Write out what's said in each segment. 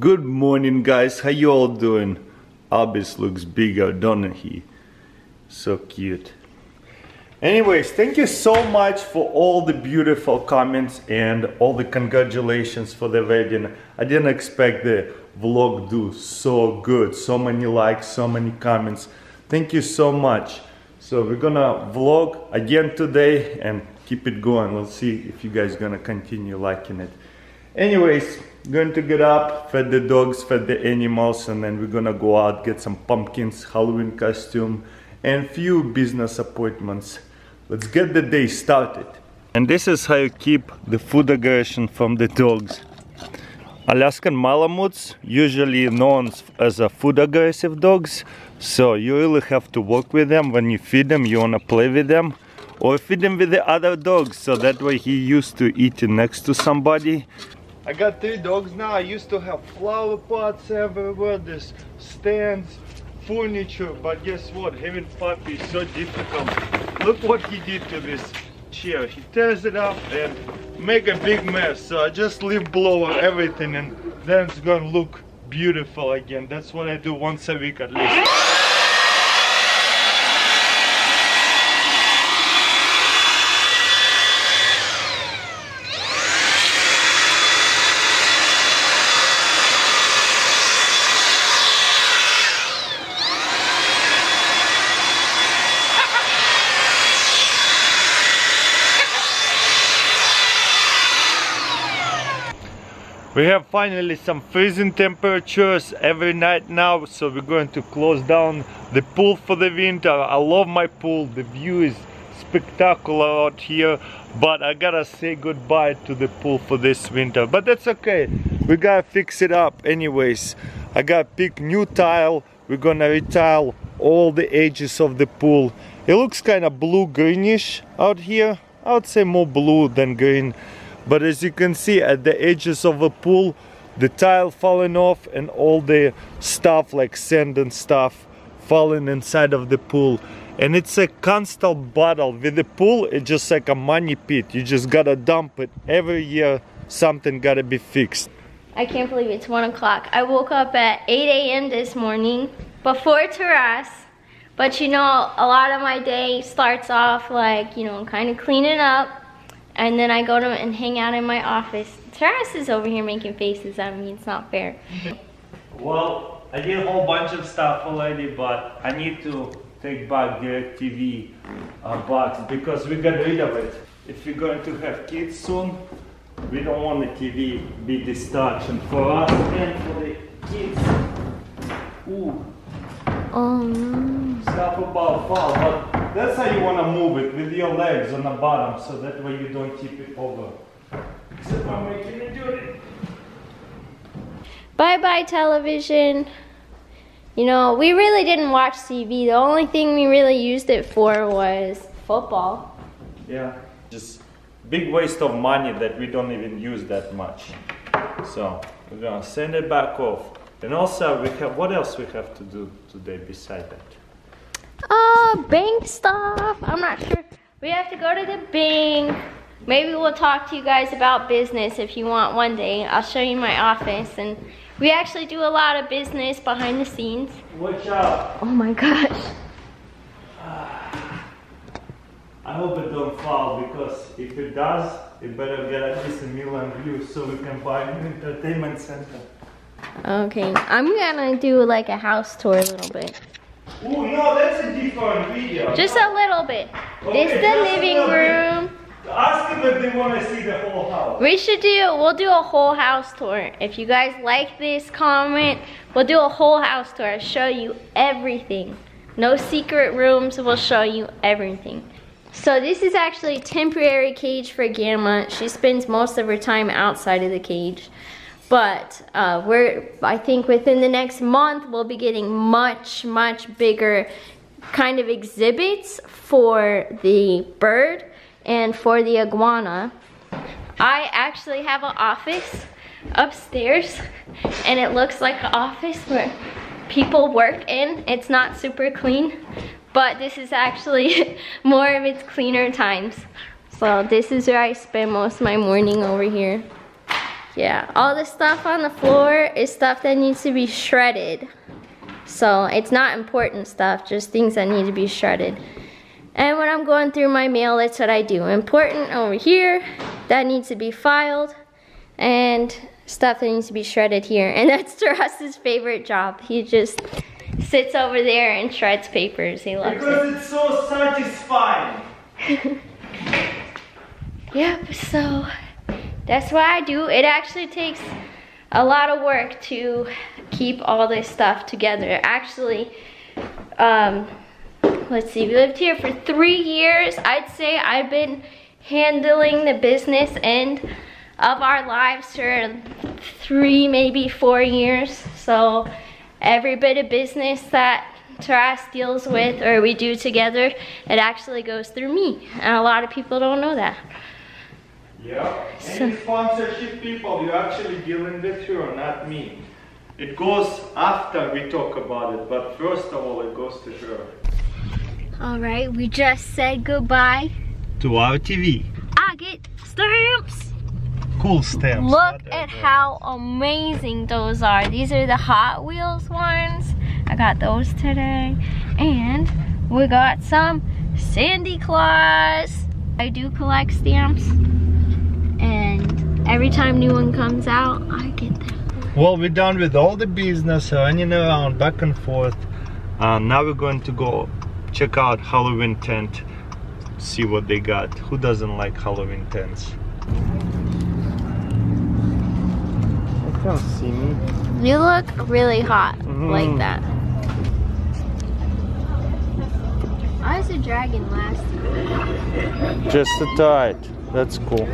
Good morning guys, how you all doing? Albus looks bigger, don't he? So cute. Anyways, thank you so much for all the beautiful comments and all the congratulations for the wedding. I didn't expect the vlog do so good. So many likes, so many comments. Thank you so much. So we're gonna vlog again today and keep it going. We'll see if you guys gonna continue liking it. Anyways, going to get up, fed the dogs, fed the animals, and then we're gonna go out, get some pumpkins, Halloween costume, and few business appointments. Let's get the day started. And this is how you keep the food aggression from the dogs. Alaskan Malamutes, usually known as a food aggressive dogs, so you really have to work with them. When you feed them, you wanna play with them or feed them with the other dogs, so that way he used to eating next to somebody. I got three dogs now. I used to have flower pots everywhere, there's stands, furniture, but guess what? Having puppy is so difficult. Look what he did to this chair. He tears it up and make a big mess. So I just leave blower everything and then it's gonna look beautiful again. That's what I do once a week at least. We have finally some freezing temperatures every night now, so we're going to close down the pool for the winter. I love my pool, the view is spectacular out here, but I gotta say goodbye to the pool for this winter. But that's okay, we gotta fix it up anyways. I gotta pick new tile, we're gonna retile all the edges of the pool. It looks kind of blue-greenish out here. I would say more blue than green but as you can see at the edges of the pool the tile falling off and all the stuff like sand and stuff falling inside of the pool. And it's a constant battle. With the pool it's just like a money pit. You just gotta dump it. Every year something gotta be fixed. I can't believe it's one o'clock. I woke up at 8 a.m. this morning before Taras. But you know a lot of my day starts off like you know kind of cleaning up and then I go to and hang out in my office. Taras is over here making faces at me. It's not fair. Well, I did a whole bunch of stuff already, but I need to take back the TV uh, box because we got rid of it. If you're going to have kids soon, we don't want the TV be distraction for us and for the kids. Ooh. Oh no. Stuff about fall, but that's how you want to move it with your legs on the bottom, so that way you don't tip it over. Except I'm making it do it. Bye bye television. You know, we really didn't watch TV. The only thing we really used it for was football. Yeah, just big waste of money that we don't even use that much. So we're gonna send it back off. And also we have, what else we have to do today beside that? Uh, bank stuff. I'm not sure. We have to go to the bank. Maybe we'll talk to you guys about business if you want one day. I'll show you my office and we actually do a lot of business behind the scenes. Watch out! Oh my gosh. I hope it don't fall because if it does, it better get at least a million views so we can buy an entertainment center. Okay, I'm gonna do like a house tour a little bit. Oh no, that's a different video. Just a little bit. This Okay, the living bit. room. Ask them if they want to see the whole house. We should do, we'll do a whole house tour. If you guys like this comment, we'll do a whole house tour. Show you everything. No secret rooms, we'll show you everything. So this is actually a temporary cage for Gamma. She spends most of her time outside of the cage. But uh, we're, I think within the next month, we'll be getting much, much bigger kind of exhibits for the bird and for the iguana. I actually have an office upstairs and it looks like an office where people work in. It's not super clean, but this is actually more of its cleaner times. So this is where I spend most of my morning over here. Yeah, all the stuff on the floor is stuff that needs to be shredded. So it's not important stuff, just things that need to be shredded. And when I'm going through my mail, that's what I do. Important over here, that needs to be filed, and stuff that needs to be shredded here. And that's Taras's favorite job. He just sits over there and shreds papers. He loves because it. it's so satisfying. Yep, so that's what I do. It actually takes a lot of work to keep all this stuff together. Actually, um, let's see, we lived here for three years. I'd say I've been handling the business end of our lives for three, maybe four years. So every bit of business that Taras deals with or we do together, it actually goes through me. And a lot of people don't know that. Yeah. Any sponsorship people you're actually dealing with her, not me. It goes after we talk about it, but first of all it goes to her. All right, we just said goodbye. To our TV. I ah, get stamps. Cool stamps. Look at how amazing those are. These are the Hot Wheels ones. I got those today. And we got some Sandy Claus. I do collect stamps. And every time new one comes out, I get them. Well, we're done with all the business, running around back and forth. Uh, now we're going to go check out Halloween tent, see what they got. Who doesn't like Halloween tents? You can't see me. You look really hot Mhm. like that. I was a dragon last year. Just a tight. That's cool.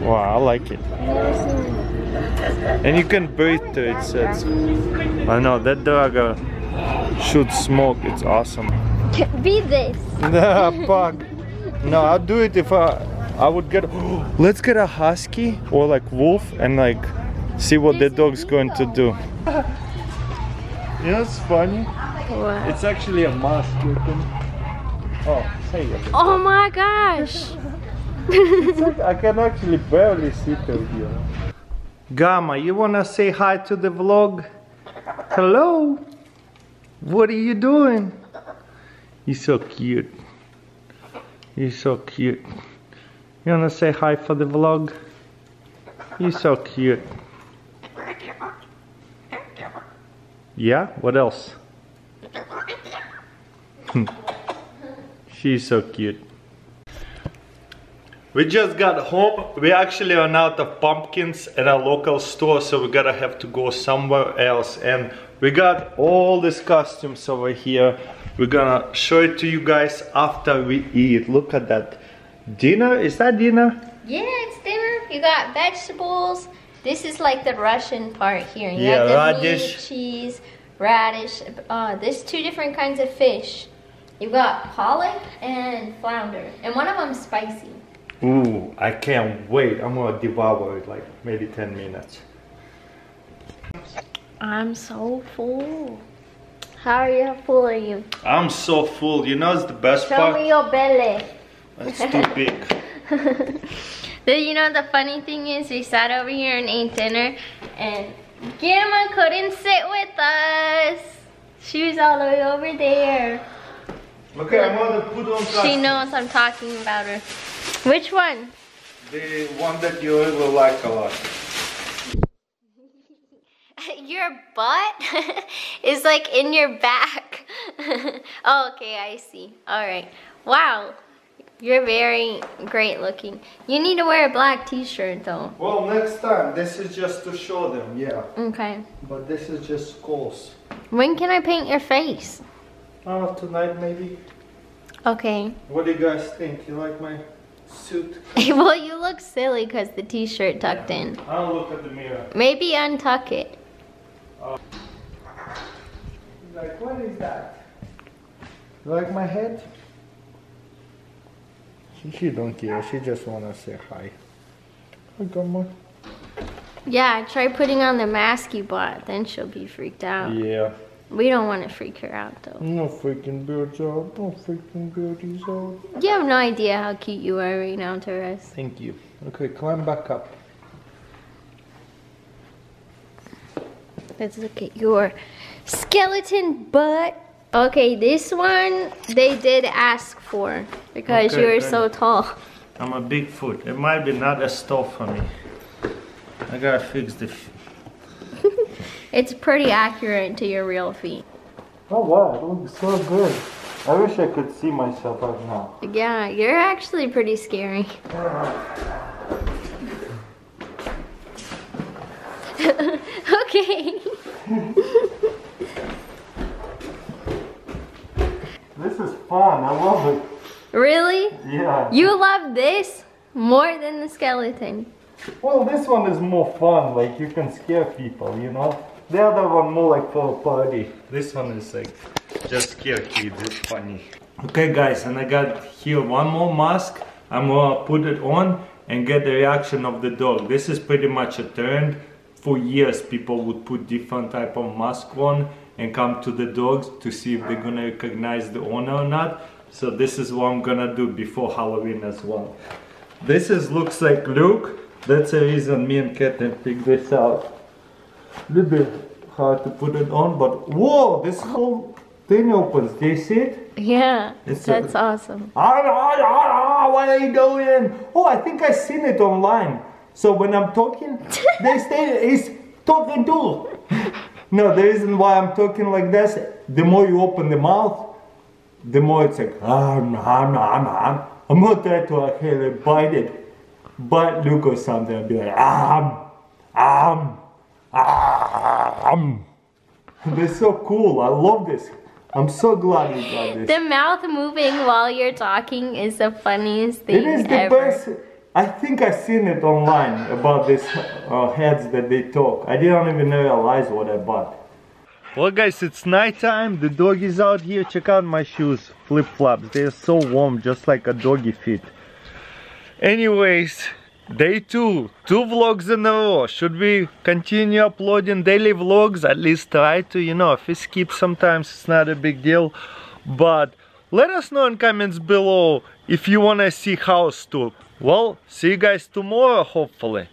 Wow, I like it. And you can breathe to it, says. I know, that dog uh, shoots smoke. It's awesome. Be this. Nah, fuck. No, I'll do it if I I would get let's get a husky or like wolf and like see what the There's a dog's going to do. eagle. You know it's funny? What? It's actually a mask you can Oh, say it. Oh my gosh. I can actually barely see through here. Gamma, you wanna say hi to the vlog? Hello? What are you doing? You're so cute. You're so cute. You wanna say hi for the vlog? You're so cute. Yeah? What else? Hmm. She's so cute. We just got home. We actually ran out of pumpkins at our local store, so we gotta have to go somewhere else. And we got all these costumes over here. We're gonna show it to you guys after we eat. Look at that. Dinner? Is that dinner? Yeah, it's dinner. You got vegetables. This is like the Russian part here. You Yeah, radish. meat, cheese, radish. Uh, there's two different kinds of fish. You got pollock and flounder, and one of them's spicy. Ooh, I can't wait. I'm gonna devour it like maybe 10 minutes. I'm so full. How are you? How full are you? I'm so full. You know, it's the best Show part. me your belly. It's too big. You know the funny thing is we sat over here and ate dinner and Gamma couldn't sit with us. She was all the way over there. Okay, I'm gonna put on She knows I'm talking about her. Which one? The one that you will like a lot. Your butt is like in your back. oh, okay, I see. All right. Wow. You're very great looking. You need to wear a black t-shirt though. Well, next time. This is just to show them, yeah. Okay. But this is just skulls. When can I paint your face? Oh, tonight maybe. Okay. What do you guys think? You like my suit? well, you look silly because the t-shirt tucked in. I'll look at the mirror. Maybe untuck it. Um, like, what is that? You like my head? She, she don't care. She just wanna say hi. Hi, Grandma. Yeah, try putting on the mask you bought. Then she'll be freaked out. Yeah. We don't want to freak her out though. No freaking beauties out. No freaking beauties out. You have no idea how cute you are right now, Taras. Thank you. Okay, climb back up. Let's look at your skeleton butt. Okay, this one they did ask for because okay, you're so tall. I'm a big foot. It might be not as tall for me. I gotta fix the it's pretty accurate to your real feet. Oh wow, it looks so good. I wish I could see myself right now. Yeah, you're actually pretty scary. okay. This is fun. I love it. Really? Yeah. You love this more than the skeleton. Well, this one is more fun. Like you can scare people, you know. The other one more like for a party. This one is like just scare kids. It's funny. Okay, guys, and I got here one more mask. I'm gonna put it on and get the reaction of the dog. This is pretty much a trend. For years, people would put different type of mask on and come to the dogs to see if they're gonna recognize the owner or not. So this is what I'm gonna do before Halloween as well. This is looks like Luke. That's the reason me and Kitten picked this out. Little bit hard to put it on, but whoa, this whole thing opens. Do you see it? Yeah, It's a- that's awesome. Ah, ah, ah, ah, what are you doing? Oh, I think I seen it online. So when I'm talking, they say he's talking too. No, the reason why I'm talking like this, the more you open the mouth, the more it's like, ah, nah, nah, nah. I'm not trying to like, hey, bite it. Bite Luke or something, I'll be like, ah, um, ah, um. They're so cool. I love this. I'm so glad we got this. The mouth moving while you're talking is the funniest thing It is the ever. best. I think I seen it online about these uh, heads that they talk. I didn't even realize what I bought. Well guys, it's nighttime. The dog is out here. Check out my shoes, flip-flops. They're so warm, just like a doggy feet. Anyways, day two, two vlogs in a row. Should we continue uploading daily vlogs? At least try to, you know, if we skip sometimes, it's not a big deal. But let us know in comments below if you wanna see house tour. Well, see you guys tomorrow, hopefully.